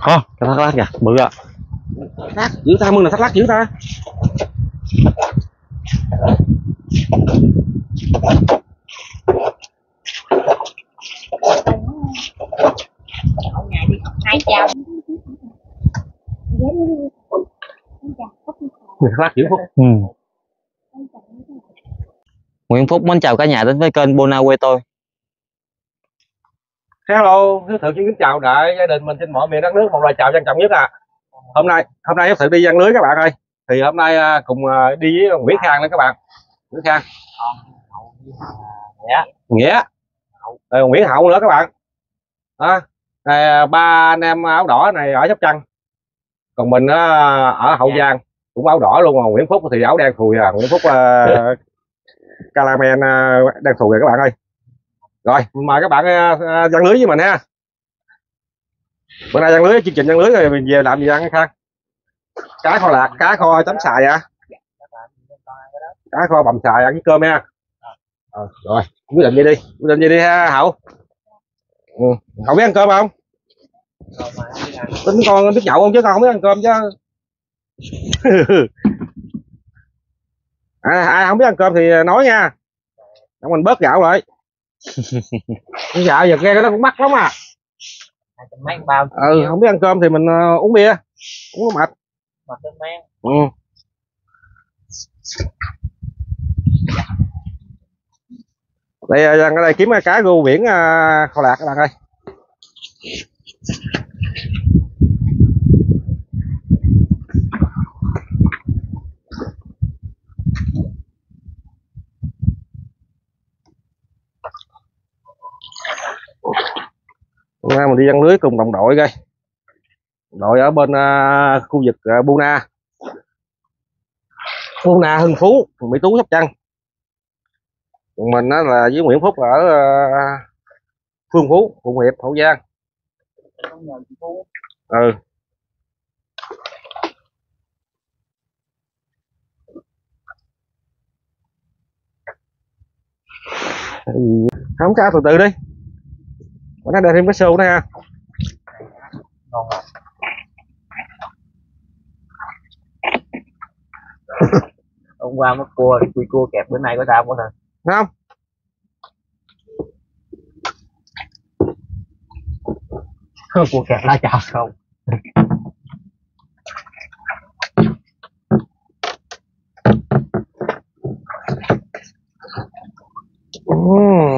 Hả? Cái thác lát kìa, bự ạ. lát dữ ta mừng là thắt lát dữ ta Mỗi ngày đi học hai chào thắt lát dữ phúc Ừ. Nguyễn Phúc mến chào cả nhà đến với kênh Bona quê tôi. Hello thứ thượng xin kính chào đại gia đình mình trên mọi miền đất nước một lời chào trân trọng nhất à. Hôm nay hôm nay thử đi giăng lưới các bạn ơi. Thì hôm nay à, cùng à, đi với Nguyễn Khang đó các bạn. Nguyễn Khang. Dạ. nghĩa. Rồi Nguyễn Hậu nữa các bạn. Đó. À, ba anh em áo đỏ này ở Sóc Trăng. Còn mình á, ở Hậu Giang cũng áo đỏ luôn mà Nguyễn Phúc thì áo đen thùi à. Nguyễn Phúc uh, Calamen uh, đen thùi rồi các bạn ơi rồi mời các bạn à, à, uh, giăng lưới với mình ha. Bữa nay giăng lưới chương trình giăng lưới rồi mình về làm gì ăn khang? Cá kho lạc cá kho chấm xài à? Cá kho bằm xài ăn với cơm nha à, ờ, rồi quyết định vậy đi quyết định vậy đi ha hậu ừ. hậu biết ăn cơm không? Tính con biết nhậu không chứ con không biết ăn cơm chứ. À, ai không biết ăn cơm thì nói nha. Mình bớt gạo lại. gạo giờ nghe cái nó cũng mắc lắm à. Mấy bao ừ không biết ăn cơm thì mình ờ, uống bia uống nó mệt tôi mang ừ. đây ờ, ở đây kiếm cái cá rô biển uh, kho lạc các bạn ơi đi ăn lưới cùng đồng đội coi. Đội ở bên à, khu vực à, uh, Buna Buna Hưng Phú Mỹ Tú Sóc Trăng. Còn mình á là với Nguyễn Phúc ở à, Phương Phú Phụng Hiệp Hậu Giang. Ừ. Không sao từ từ đi. Bữa nay đợi thêm cái xô nữa ha ngon lắm hôm qua mất cua quy cua kẹp bữa nay có sao quá nè Thấy không? Cua kẹp lá chảo không? Ừm.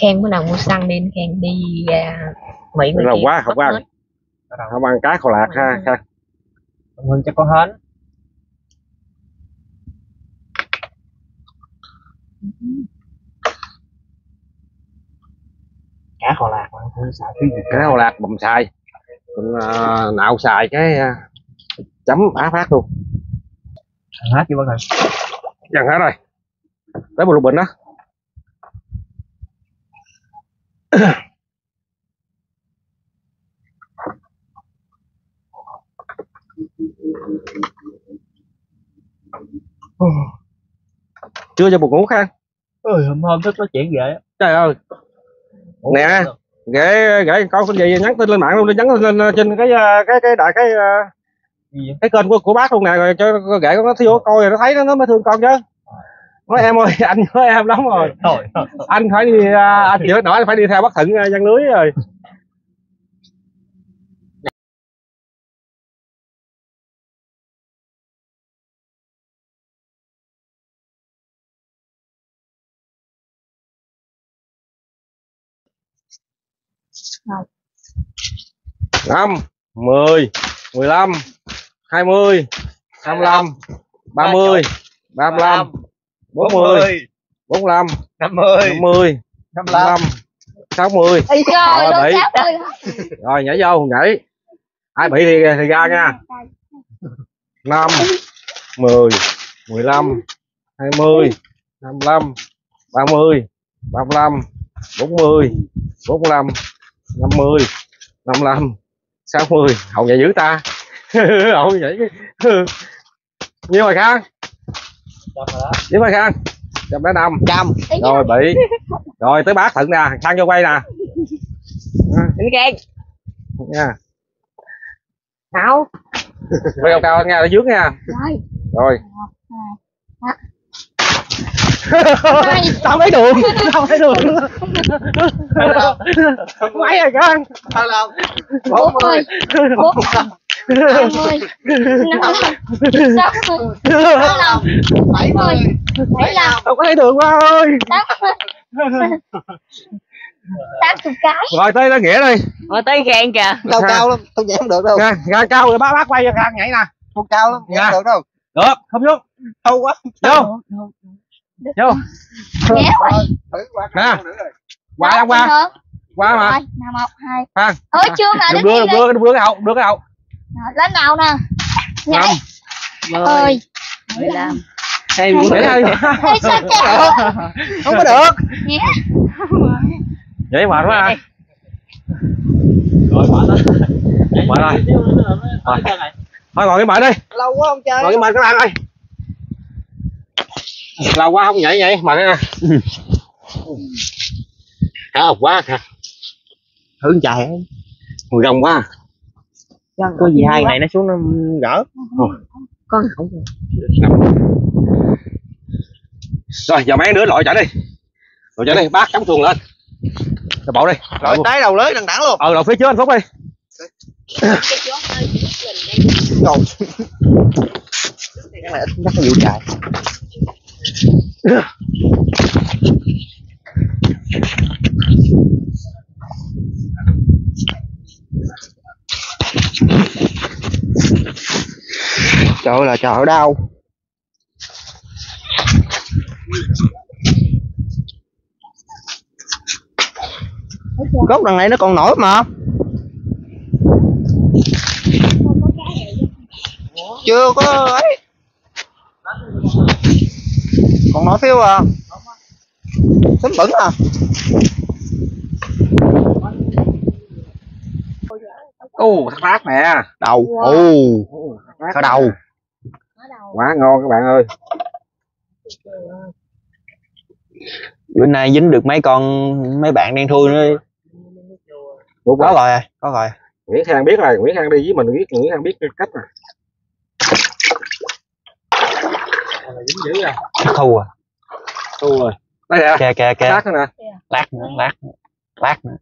Khen bữa nào mua xăng đi khen đi à, Mỹ Là quá, không ăn. không ăn cá kho lạc ha ha. Hơn chắc có hến cá kho lạc mà không xài cái gì cá kho lạc bầm xài mình uh, nạo xài cái à, chấm bá phát luôn. Hết chứ bác ơi? Dần hết rồi. Tới một lục bình đó chưa cho buồn ngủ khang. Ơi hôm hôm thức nói chuyện vậy trời ơi. Ủa, Nè. gửi gửi con cái gì nhắn tin lên mạng luôn đi nhắn tin lên trên cái à, cái cái đại cái vậy? cái kênh của, của bác luôn nè rồi cho gửi con nó thiếu coi rồi nó thấy nó nó mới thương con chứ nói em ơi anh nhớ em lắm rồi. Anh phải đi à, anh chịu nổi anh phải đi theo bác thận à, văn lưới rồi. Năm mười mười lăm hai mươi hai mươi lăm ba mươi ba mươi lăm bốn mươi. bốn mươi lăm. Năm mươi năm mươi. Năm năm mươi lăm. Sáu mươi. Ây trời, Rồi, nó bị. sát rồi. rồi nhảy vô nhảy. Ai bị thì thì ra nha. Năm. Mười. Mười lăm. Hai mươi. Hai mươi lăm. Ba mươi. Ba mươi lăm. Bốn mươi. Bốn mươi lăm. Năm mươi. Năm mươi lăm. Sáu mươi. Hậu nhảy dữ ta. Hậu nhảy nhiêu rồi khang Nhiêu rồi khang? Trăm đã năm. Trăm. Rồi bị. rồi tới bác thận nè sang cho quay nè. Anh khen nha. Nào quay cao cao nha ở dưới nha. Rồi. Tao thấy đường tao thấy đường mấy rồi con Bốn mươi Bốn Năm mươi Năm mươi Sáu mươi Sáu Bảy mươi Bảy mươi tao có thấy đường quá ơi. Tám chục cái rồi tới đó nghĩa đi. Rồi tới khen kìa. Cao cao lắm. Tôi nhảy không được đâu. Ra cao rồi bác bác quay cho ra nhảy nè. Không cao lắm. Nhảy không được đâu. Được không xuống. Sâu quá. Vô. Vô. Nè. qua đâu qua? Qua mà. Một hai. Ôi chưa mà đưa đưa đưa cái hậu đưa cái hậu Lên nào nè. Nhảy. Ơi mười lăm để đây Ê sao kìa không có được. Nhé vậy mệt quá à. Rồi mệt đó mệt rồi. Thôi ngồi cái mệt đi. Lâu quá không chơi. Ngồi cái mệt cái lan ơi. Lâu quá không nhảy nhảy. Mệt khá học quá hả? Hướng chạy ngồi gồng quá có gì hai ngày nó xuống nó gỡ. Con rồi giờ mấy đứa lội chạy đi. Lội chạy đi bác cắm xuồng lên. Rồi bộ đi. Rồi lội trái đầu lưới đằng đẳng luôn. Ờ lội phía trước anh phúc đi. Rồi cái này ít nhắc vụ chạy trời ơi là trời đau. Gốc đằng này nó còn nổi mà. Chưa có ấy. Còn nổi phiêu à. Tính bẩn à. Ô thác bác nè. Đầu. Ồ. Có đầu quá ngon các bạn ơi. Bữa nay dính được mấy con mấy bạn đen thui nữa có rồi có rồi. Nguyễn Khang biết rồi Nguyễn Khang đi với mình biết Nguyễn Khang biết cái cách rồi dính dữ à thu à. Thu rồi. Đây nè kè kè kè sát nữa nè. Lát nữa lát nữa lát nữa.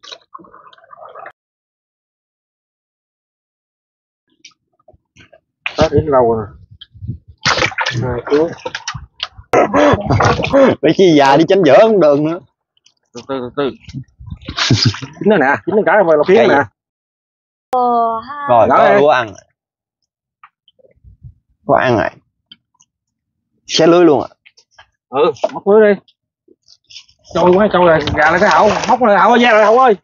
Sát đến lâu rồi hai cứu phải chi già đi tránh dở không đường nữa. Từ từ từ từ. Chính nó nè chính cái là phía Cái nè. Rồi Đó có lúa ăn có ăn rồi. Xé lưới luôn à? Ừ móc lưới đi. Trôi quá trôi rồi. Gà lên cái hậu móc lên hậu ơi ra rồi hậu ơi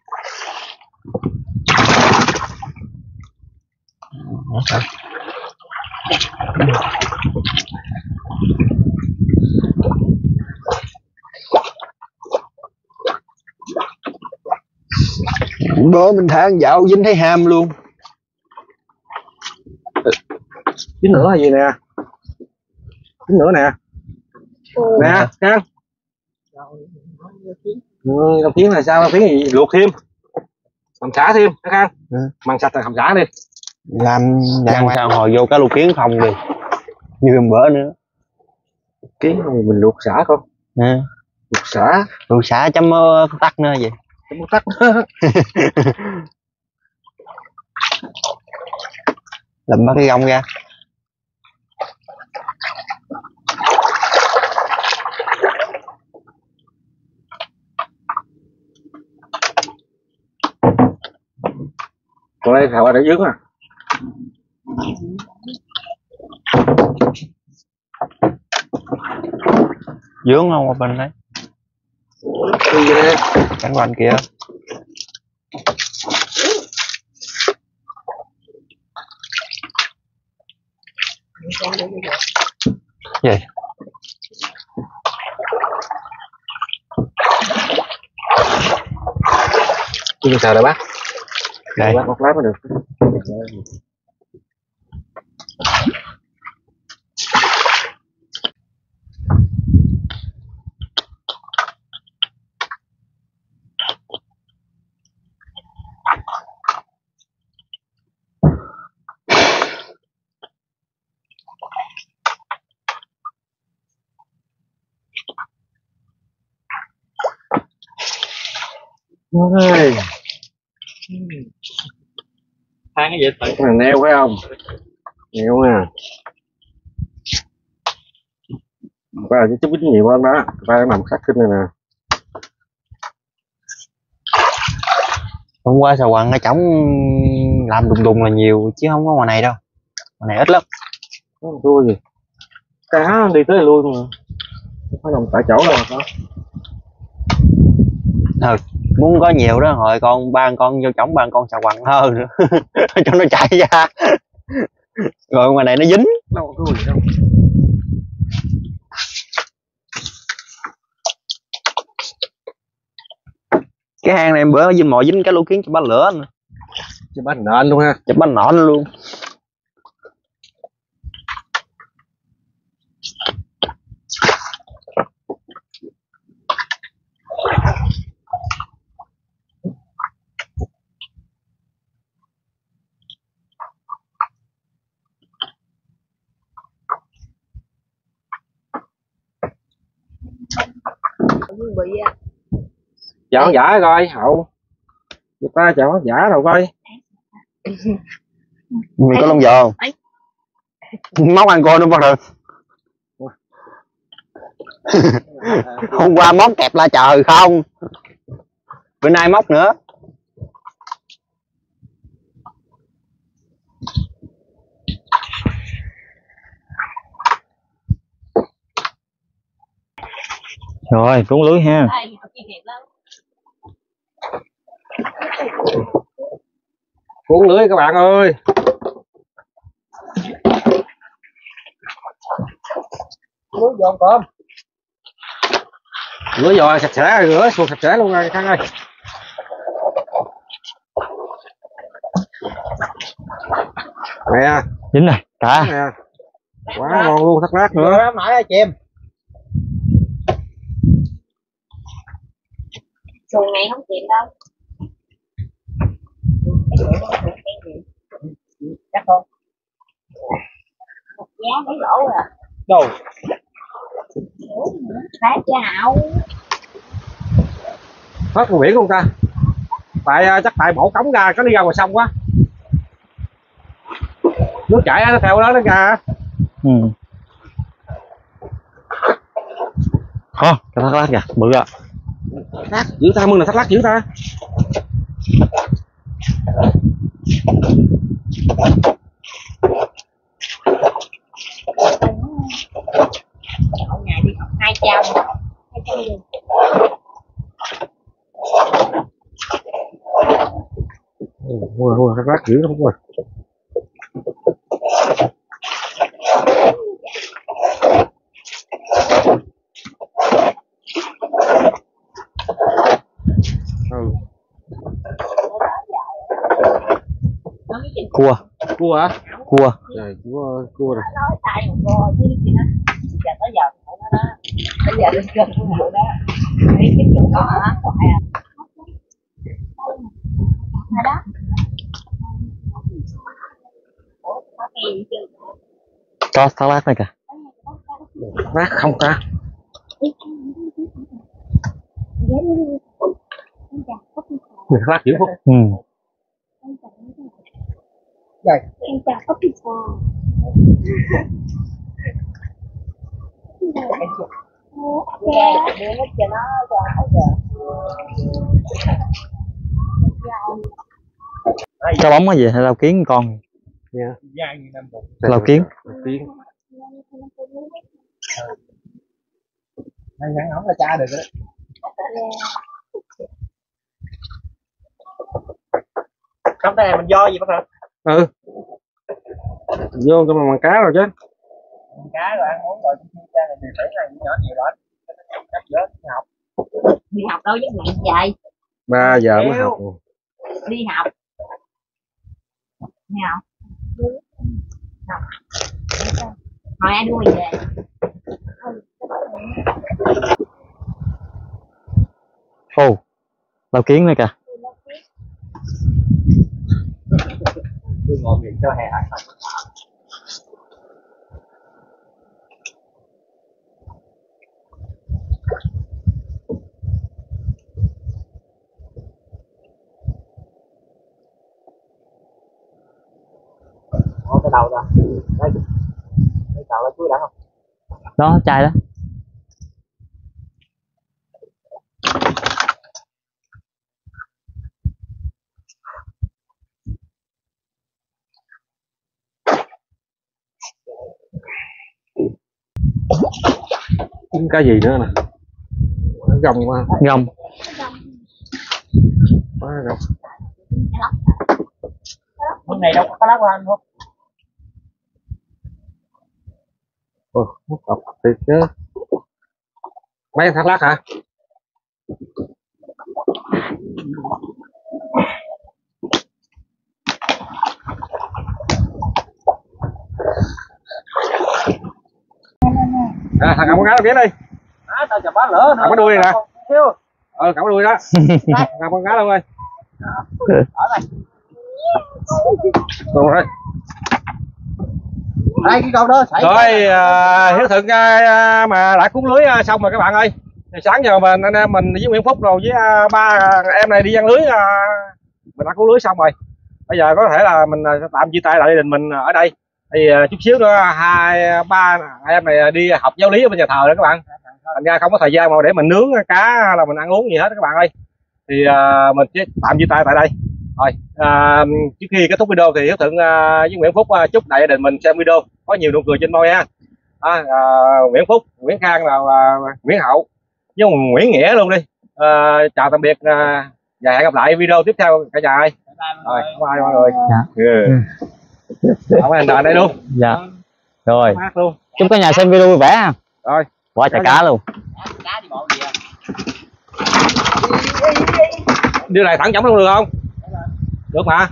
bữa mình thang dạo dính thấy ham luôn. Chín nữa là gì nè? Chín nữa nè. Nè Khang ừ, đồng tiếng là sao? Đồng tiếng gì? Luộc thêm. Hầm xả thêm hả Khang? Ừ. măng sạch là hầm xả đi. Làm làm sao hồi vô cá lục kiến không đi? Như hôm bữa nữa. Kiến mình luộc xả không? À, luộc xả. Lục xả chấm ờ, tắc nữa vậy cái bút tắt làm bắt cái gông ra. Còn đây thảo ở dưới à? Dướng không ở bên đấy cánh quanh kia. Gì? Đi sao đây bác. Đây. Bác một lát mới được Ôi, tháng cái gì phải cái này neo phải không? Neo nè ba cái chút ít nhiều hơn đó. Ba nằm sát kinh này nè. Hôm qua sào quăng ở trống làm đùng đùng là nhiều chứ không có ngoài này đâu. Ngoài này ít lắm. Thua gì? Cá đi tới lui mà. Phải nằm tại chỗ đâu mà có muốn có nhiều đó hồi con ba con vô trống ba con sào quăng hơn nữa. Cho nó chạy ra. Rồi ngoài này nó dính. Đâu có gì đâu. Cái hang này bữa dinh mò dính cái lũ kiến cho bánh lửa chứ bắt nện luôn ha. Cho bánh nọn luôn bị à, chọn giả coi hậu. Người ta chọn giả đâu coi. Mày có lông giò không? Móc ăn cô nó bắt đầu hôm qua móc kẹp la trời không? Bữa nay móc nữa rồi trúng lưới ha. Cuốn lưới các bạn ơi. Lưới giòn tôm lưới giòn sạch sẽ rửa xuồng sạch sẽ luôn rồi khang ơi. Nè. Dính rồi cá nè. Quá ngon luôn thắt lát nữa. Nãy chìm xuồng này không chịu đâu. Chắc không? Giá mấy lỗ à? Đâu? Phát cho hậu thoát con biển không ta? Tại à, chắc tại bổ cống ra có đi ra ngoài sông quá. Nước chảy nó theo đó nó ra ừ. Hả? cái thác lát kìa bự à thắt giữ ta mừng là thắt lắc giữ ta. Ngày đi học hai trăm hai trăm nghìn mua mua thắt lát dữ lắm rồi ừ. nó mới chịu cua cua hả cua trời cua cua này nói tay một cô chứ chị nó giờ tới giờ của nó đó bây giờ lên gần của nó đó thấy cái chỗ đó hả còn ai à Ở đó. Ủa, có gì chứ? có thác lát này kìa. Lát không ta lát giữ không ừ Em chào có pizza. Dạ, đưa nó cho nó cho nó. Cá bóng cái gì hay lau kiến con? Dài như năm bụng lau kiến. Tiếng hay ngắn ống là cha được rồi đó. Không cái này mình do gì bắt đầu ừ. Vô cho mà cá rồi chứ. Cá rồi ăn uống rồi cha này thì phải này nhỏ nhiều đó cắt dớt học. Đi học đâu giấc nặng vậy ba giờ mới học đi học. Đi học. Hỏi ai đuôi về? Ô lau kiến này kìa cứ ngồi miệng cho hè hạt thôi cái đầu ra, đây, cái đầu là cuối đã không? Đó, chai đó. Cái gì nữa nè? Gồng quá gông quá gồng. Hôm này đâu có cá lóc của anh không? Độc thiệt chứ. Mấy thác lát hả à, thằng cầm con cá đâu kia đi á tao chập bát lỡ cầm cái đuôi này nè. Thiếu. ờ cầm cái đuôi đó. Cầm con cá đâu ơi? Ở đây. Rồi đây. Cái câu đó xảy rồi à, hiếu thuận à, mà đã cúng lưới à, xong rồi các bạn ơi. Thì sáng giờ mình anh em mình với Nguyễn Phúc rồi với à, ba em này đi ăn lưới à, mình đã cúng lưới xong rồi. Bây giờ có thể là mình à, tạm chia tay lại gia đình mình ở đây thì à, chút xíu nữa hai ba em này đi học giáo lý ở bên nhà thờ đó các bạn. Thành ra không có thời gian mà để mình nướng cá là mình ăn uống gì hết các bạn ơi. Thì à, mình sẽ tạm chia tay tại đây. Rồi à, trước khi kết thúc video thì hiếu thuận à, với nguyễn phúc à, chúc đại gia đình mình xem video. Có nhiều nụ cười trên môi ha. À, à, nguyễn phúc nguyễn khang là à, nguyễn hậu với nguyễn nghĩa luôn đi. À, chào tạm biệt à, và hẹn gặp lại video tiếp theo cả nhà ơi. Rồi bye mọi người. Dạ. ừ. Ơn anh đợi đây luôn. Dạ. Rồi. Luôn. Chúc cả nhà xem video vui vẻ ha. Rồi. Qua chả cá luôn. Đưa này thẳng chổng luôn được không? Được mà